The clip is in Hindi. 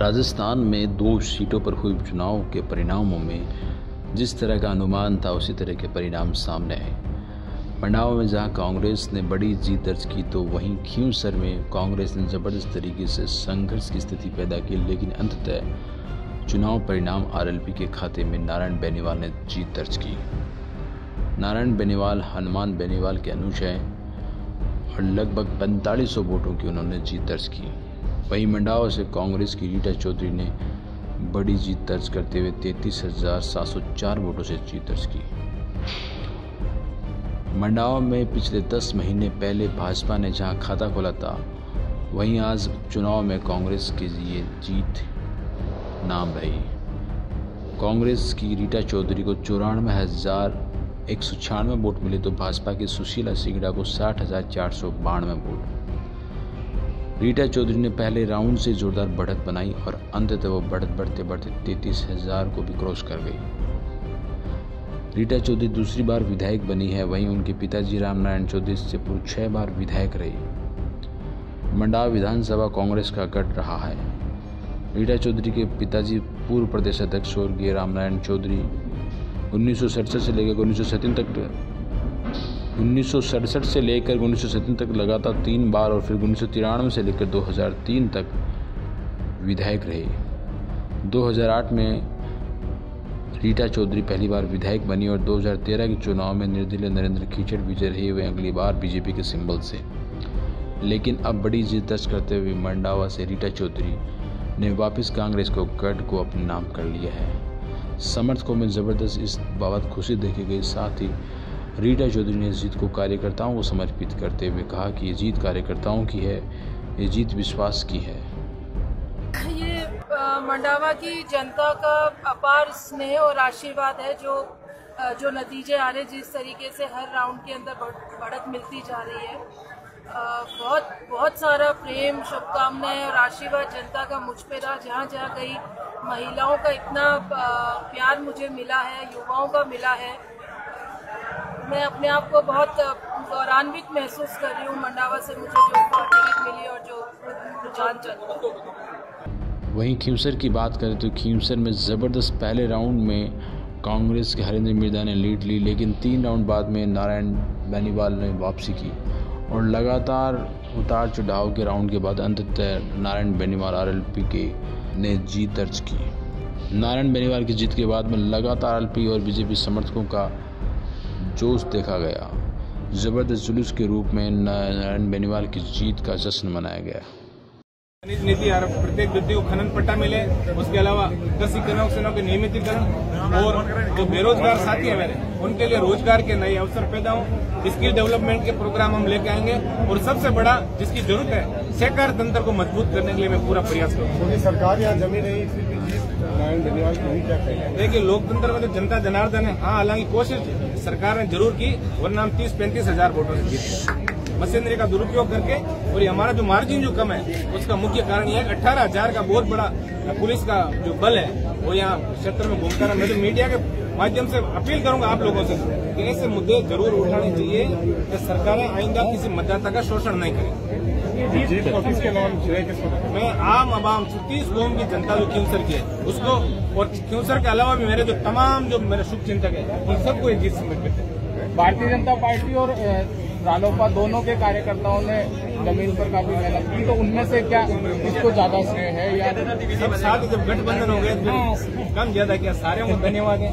राजस्थान में दो सीटों पर हुए चुनाव के परिणामों में जिस तरह का अनुमान था, उसी तरह के परिणाम सामने आए। मंडावा में जहाँ कांग्रेस ने बड़ी जीत दर्ज की तो वहीं खींवसर में कांग्रेस ने ज़बरदस्त तरीके से संघर्ष की स्थिति पैदा की, लेकिन अंततः चुनाव परिणाम आरएलपी के खाते में नारायण बेनीवाल ने जीत दर्ज की। नारायण बेनीवाल, हनुमान बेनीवाल के अनुज हैं और लगभग पैंतालीस वोटों की उन्होंने जीत दर्ज की। वहीं मंडावा से कांग्रेस की रीटा चौधरी ने बड़ी जीत दर्ज करते हुए तैतीस हज़ार सात सौ चार वोटों से जीत दर्ज की। मंडावा में पिछले दस महीने पहले भाजपा ने जहाँ खाता खोला था, वहीं आज चुनाव में कांग्रेस के लिए जीत नाम रही। कांग्रेस की रीटा चौधरी को चौरानवे हज़ार एक सौ छियानवे वोट मिले तो भाजपा की सुशीला सिगड़ा को साठ हज़ार चार सौ बानवे वोट। रीटा चौधरी ने पहले राउंड से जोरदार बढ़त बनाई और अंततः वो बढ़त बढ़ते बढ़ते तैतीस हज़ार को भी क्रॉस कर गई। रीटा चौधरी दूसरी बार विधायक बनी है, वहीं उनके पिताजी रामनारायण चौधरी से पूर्व छह बार विधायक रही। मंडाव विधानसभा कांग्रेस का गढ़ रहा है। रीटा चौधरी के पिताजी पूर्व प्रदेश अध्यक्ष स्वर्गीय रामनारायण चौधरी उन्नीस से लेकर उन्नीस तक उन्नीस सौ सड़सठ से लेकर उन्नीस सौ सत्तर तक लगातार तीन बार और फिर उन्नीस सौ तिरानवे से लेकर 2003 तक विधायक रहे। 2008 में रीटा चौधरी पहली बार विधायक बनी और 2013 के चुनाव में निर्दलीय नरेंद्र खीचड़ विजय रहे हुए अगली बार बीजेपी के सिंबल से। लेकिन अब बड़ी जीत दर्ज करते हुए मंडावा से रीटा चौधरी ने वापस कांग्रेस को गढ़ को अपने नाम कर लिया है। समर्थकों में ज़बरदस्त इस बाबत खुशी देखी गई, साथ ही रीटा चौधरी ने जीत को कार्यकर्ताओं को समर्पित करते हुए कहा कि ये जीत कार्यकर्ताओं की है ये जीत विश्वास की है। ये मंडावा की जनता का अपार स्नेह और आशीर्वाद है जो जो नतीजे आ रहे जिस तरीके से हर राउंड के अंदर बढ़त मिलती जा रही है। बहुत बहुत सारा प्रेम, शुभकामनाएँ और आशीर्वाद जनता का मुझ पे रहा। जहाँ जहाँ गई महिलाओं का इतना प्यार मुझे मिला है, युवाओं का मिला है मैं अपने आप को बहुत गौरवान्वित महसूस कर रही हूँ मंडावा से मुझे जो टिकट मिली और जो रुझान चल वहीं खींवसर की बात करें तो खींवसर में ज़बरदस्त पहले राउंड में कांग्रेस के हरेंद्र मिर्ज़ा ने लीड ली, लेकिन तीन राउंड बाद में नारायण बेनीवाल ने वापसी की और लगातार उतार चढ़ाव के राउंड के बाद अंततः नारायण बेनीवाल आरएलपी के ने जीत दर्ज की। नारायण बेनीवाल की जीत के बाद में लगातार आरएलपी और बीजेपी समर्थकों का जोश देखा गया। ज़बरदस्त जुलूस के रूप में नारायण बेनीवाल की जीत का जश्न मनाया गया। खनिज नीति प्रत्येक व्यक्ति को खनन पट्टा मिले उसके अलावा कृषि कनौशनों के नियमितीकरण और जो बेरोजगार साथी है मेरे उनके लिए रोज़गार के नए अवसर पैदा हो स्किल डेवलपमेंट के प्रोग्राम हम लेके आएँगे और सबसे बड़ा जिसकी ज़रूरत है सहकार तंत्र को मज़बूत करने के लिए मैं पूरा प्रयास करूँगा। सरकार यहाँ रही देखिए, लोकतंत्र में तो जनता जनार्दन है। हाँ हालाँकि कोशिश सरकार ने ज़रूर की, वरना हम तीस पैंतीस हज़ार वोटों से जीते मशीनरी का दुरुपयोग करके और ये हमारा जो मार्जिन जो कम है, उसका मुख्य कारण यह है अठारह हज़ार का बहुत बड़ा पुलिस का जो बल है, वो यहाँ क्षेत्र में घूमता रहा। मैं तो मीडिया के माध्यम से अपील करूँगा आप लोगों से कि ऐसे मुद्दे ज़रूर उठाने चाहिए कि सरकारें आइंदा किसी मतदाता का शोषण नहीं करें। मैं आम आवाम तीस कौम की जनता जो क्यूसर की है उसको और क्यूसर के अलावा भी मेरे जो तमाम जो मेरे शुभ चिंतक है उन सबको एक जीत समर्पित है। भारतीय जनता पार्टी और रालोपा दोनों के कार्यकर्ताओं ने ज़मीन पर काफ़ी मेहनत की तो उनमें से क्या इसको ज़्यादा श्रेय है या साथ जब गठबंधन हो गए कम ज़्यादा क्या सारे धन्यवाद है।